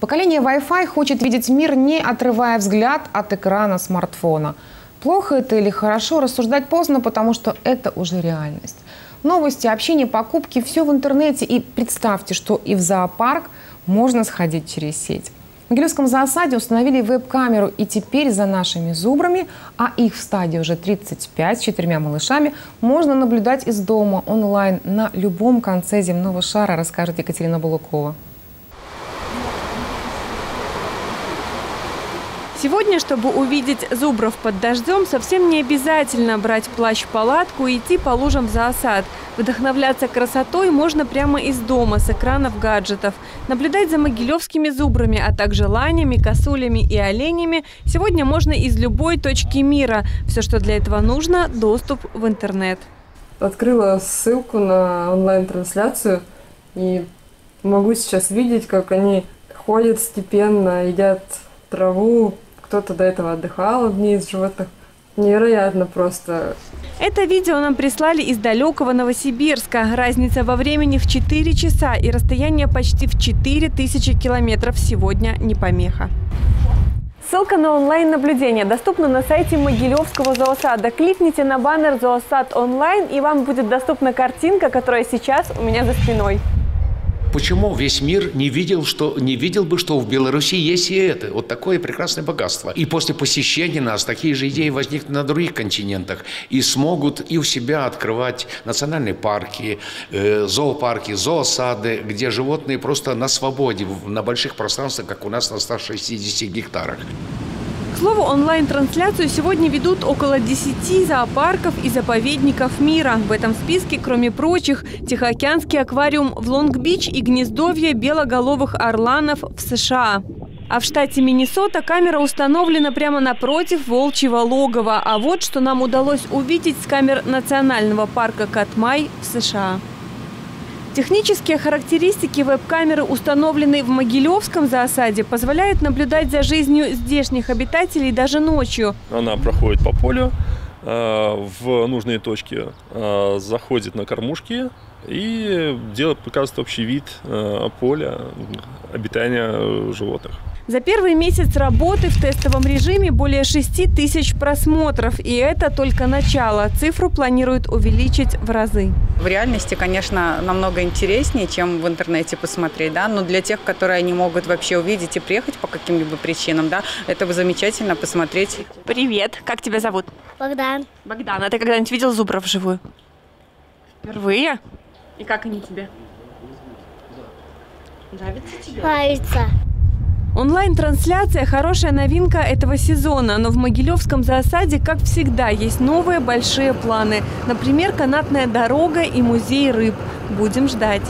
Поколение Wi-Fi хочет видеть мир, не отрывая взгляд от экрана смартфона. Плохо это или хорошо, рассуждать поздно, потому что это уже реальность. Новости, общение, покупки – все в интернете. И представьте, что и в зоопарк можно сходить через сеть. В Могилевском зоосаде установили веб-камеру, и теперь за нашими зубрами, а их в стадии уже 35 с четырьмя малышами, можно наблюдать из дома онлайн на любом конце земного шара, расскажет Екатерина Булукова. Сегодня, чтобы увидеть зубров под дождем, совсем не обязательно брать плащ-палатку и идти по лужам в зоосад. Вдохновляться красотой можно прямо из дома, с экранов гаджетов. Наблюдать за могилевскими зубрами, а также ланями, косулями и оленями сегодня можно из любой точки мира. Все, что для этого нужно – доступ в интернет. Открыла ссылку на онлайн-трансляцию и могу сейчас видеть, как они ходят степенно, едят траву, кто-то до этого отдыхал в ней из животных. Невероятно просто. Это видео нам прислали из далекого Новосибирска. Разница во времени в 4 часа и расстояние почти в 4000 километров сегодня не помеха. Ссылка на онлайн-наблюдение доступна на сайте Могилевского зоосада. Кликните на баннер «Зоосад онлайн» и вам будет доступна картинка, которая сейчас у меня за спиной. Почему весь мир не видел, что, не видел бы, что в Беларуси есть и это, вот такое прекрасное богатство. И после посещения нас такие же идеи возникнут на других континентах и смогут и у себя открывать национальные парки, э, зоопарки, зоосады, где животные просто на свободе, на больших пространствах, как у нас на 160 гектарах. К слову, онлайн-трансляцию сегодня ведут около 10 зоопарков и заповедников мира. В этом списке, кроме прочих, Тихоокеанский аквариум в Лонг-Бич и гнездовье белоголовых орланов в США. А в штате Миннесота камера установлена прямо напротив волчьего логова. А вот что нам удалось увидеть с камер Национального парка Катмай в США. Технические характеристики веб-камеры, установленной в Могилевском зоосаде, позволяют наблюдать за жизнью здешних обитателей даже ночью. Она проходит по полю э, в нужные точки, э, заходит на кормушки и делает, показывает общий вид э, поля обитания животных. За первый месяц работы в тестовом режиме более 6 тысяч просмотров. И это только начало. Цифру планируют увеличить в разы. В реальности, конечно, намного интереснее, чем в интернете посмотреть. Да? Но для тех, которые не могут вообще увидеть и приехать по каким-либо причинам, да, это замечательно посмотреть. Привет. Как тебя зовут? Богдан. Богдан, а ты когда-нибудь видел зубров вживую? Впервые? И как они тебе? Нравится тебе? Нравится. Онлайн-трансляция – хорошая новинка этого сезона, но в Могилевском зоосаде, как всегда, есть новые большие планы. Например, канатная дорога и музей рыб. Будем ждать.